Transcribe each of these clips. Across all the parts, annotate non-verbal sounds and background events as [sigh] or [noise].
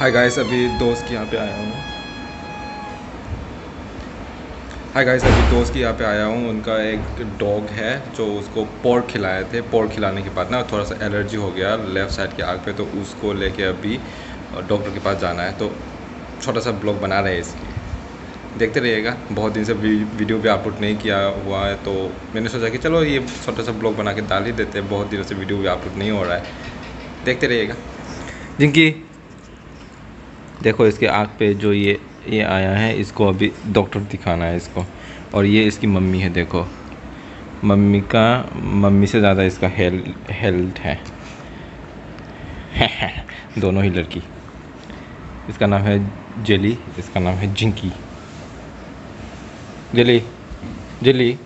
Hi guys अभी दोस्त के यहाँ पे आया हूँ। हाय गाइस अभी दोस्त के यहाँ पे आया हूँ। उनका एक डॉग है जो उसको पोर्क खिलाए थे। पोर्क खिलाने के बाद ना थोड़ा सा एलर्जी हो गया लेफ़्ट साइड के आग पे तो उसको लेके अभी डॉक्टर के पास जाना है। तो छोटा सा ब्लॉग बना रहे हैं इसलिए देखते रहिएगा। बहुत दिन से वीडियो भी अपलोड नहीं किया हुआ है तो मैंने सोचा कि चलो ये छोटा सा ब्लॉग बना के डाल ही देते हैं। बहुत दिनों से वीडियो भी अपलोड नहीं हो रहा है। देखते रहिएगा। जिनकी देखो, इसके आँख पे जो ये ये आया है, इसको अभी डॉक्टर दिखाना है इसको। और ये इसकी मम्मी है, देखो। मम्मी का, मम्मी से ज़्यादा इसका हेल्थ हेल्थ है। [laughs] दोनों ही लड़की। इसका नाम है जेली, इसका नाम है जिंकी। Jelly jelly.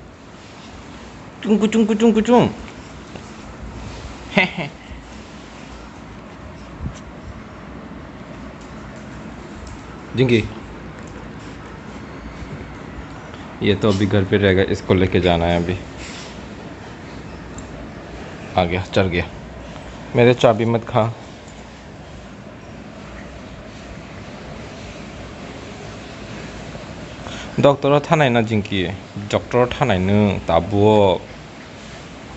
चुंकू चुंकू चुंकू चुंग [laughs] [laughs] जिंकी? ये तो अभी घर पे रहेगा इसको लेके जाना है अभी। आ गया, चल गया। मेरे चाबी मत खा। डॉक्टर था ना जिंकी? डॉक्टर था ना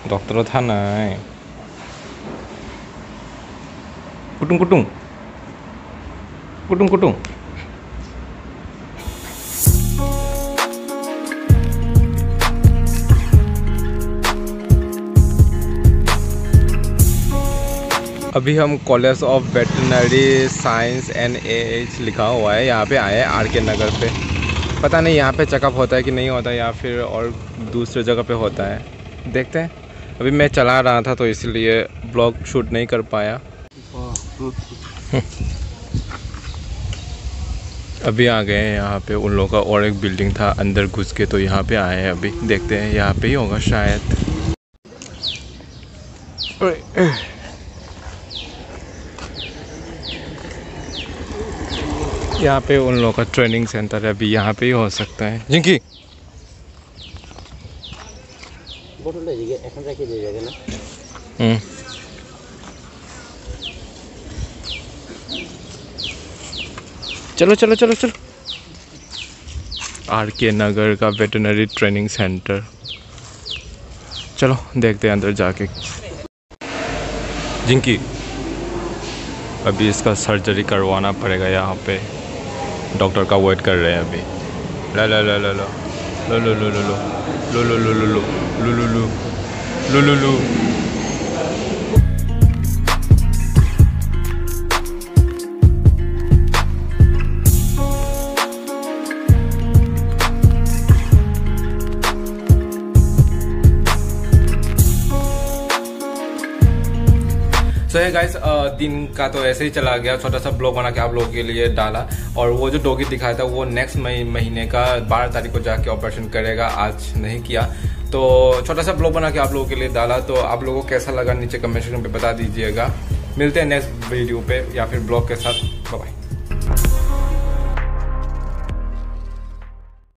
डॉक्टर था ना कुटुम कुटुम कुटुम अभी हम college of veterinary science and age लिखा हुआ है, यहाँ पे आए हैं आर के नगर पे। पता नहीं यहाँ पे चेकअप होता है कि नहीं होता या फिर और दूसरे जगह पे होता है। देखते हैं। अभी मैं चला रहा था तो इसलिए ब्लॉग शूट नहीं कर पाया। [laughs] अभी आ गए हैं यहाँ पे, उन लोगों का और एक बिल्डिंग था अंदर घुस के तो यहाँ पे आए हैं अभी। देखते हैं, यहाँ पे ही होगा शायद। यहाँ पे उन लोगों का ट्रेनिंग सेंटर है अभी यहाँ पे ही हो सकता है। जिंकी? हम्म। चलो चलो चलो चलो। आर के नगर का वेटनरी ट्रेनिंग सेंटर चलो देखते हैं अंदर जाके। जिंकी अभी इसका सर्जरी करवाना पड़ेगा यहाँ पे। डॉक्टर का वेट कर रहे हैं अभी ला ला ला ला ला लो लो लो लो लो लो लो लो लो लो लो लो लो लो लो सो है गाइस दिन का तो ऐसे ही चला गया, छोटा सा ब्लॉग बना के आप लोगों के लिए डाला। और वो जो डॉगी दिखाया था, वो नेक्स्ट महीने का बारह तारीख को जाके ऑपरेशन करेगा, आज नहीं किया। तो छोटा सा ब्लॉग बना के आप लोगों के लिए डाला तो आप लोगों को कैसा लगा नीचे कमेंट सेक्शन पे बता दीजिएगा। मिलते हैं नेक्स्ट वीडियो पे या फिर ब्लॉग के साथ। बाय